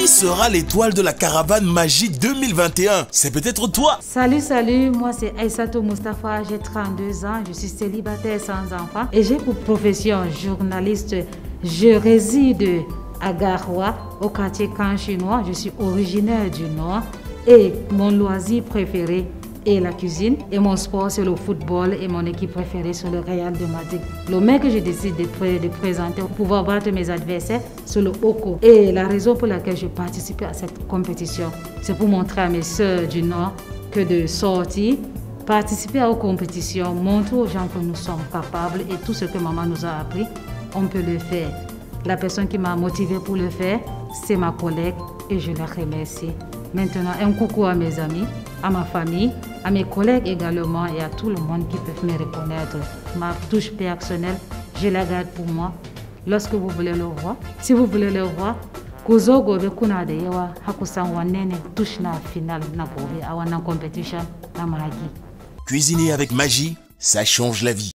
Qui sera l'étoile de la caravane Magie 2021 C'est peut-être toi Salut, salut, moi c'est Aïssatou Mustafa, j'ai 32 ans, je suis célibataire sans enfant et j'ai pour profession journaliste. Je réside à Garoua, au quartier Chinois. Je suis originaire du Nord et mon loisir préféré est la cuisine et mon sport c'est le football et mon équipe préférée c'est le Real de Madrid. Le mec que je décide de, présenter pour pouvoir battre mes adversaires c'est le Oko. Et la raison pour laquelle je participe à cette compétition, c'est pour montrer à mes soeurs du Nord que de sortir participer aux compétitions, montrer aux gens que nous sommes capables et tout ce que maman nous a appris, on peut le faire. La personne qui m'a motivé pour le faire, c'est ma collègue et je la remercie. Maintenant, un coucou à mes amis, à ma famille, à mes collègues également et à tout le monde qui peut me reconnaître. Ma touche personnelle, je la garde pour moi. Lorsque vous voulez le voir, si vous voulez le voir, kuzo gobe kuna da touche na final na gobe a wannan competition na magi. Cuisiner avec magie, ça change la vie.